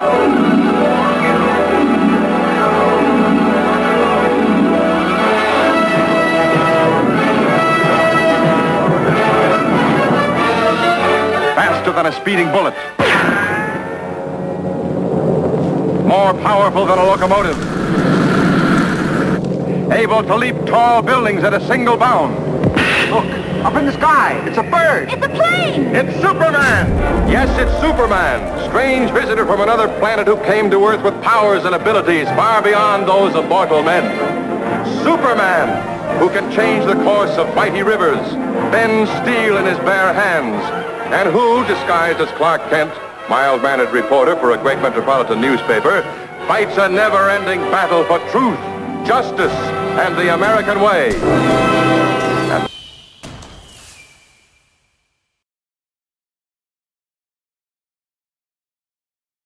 Faster than a speeding bullet. More powerful than a locomotive. Able to leap tall buildings at a single bound. Look, up in the sky. It's a bird. It's a plane! It's Superman! Yes, it's Superman, strange visitor from another planet who came to Earth with powers and abilities far beyond those of mortal men. Superman, who can change the course of mighty rivers, bend steel in his bare hands, and who, disguised as Clark Kent, mild-mannered reporter for a great metropolitan newspaper, fights a never-ending battle for truth, justice, and the American way.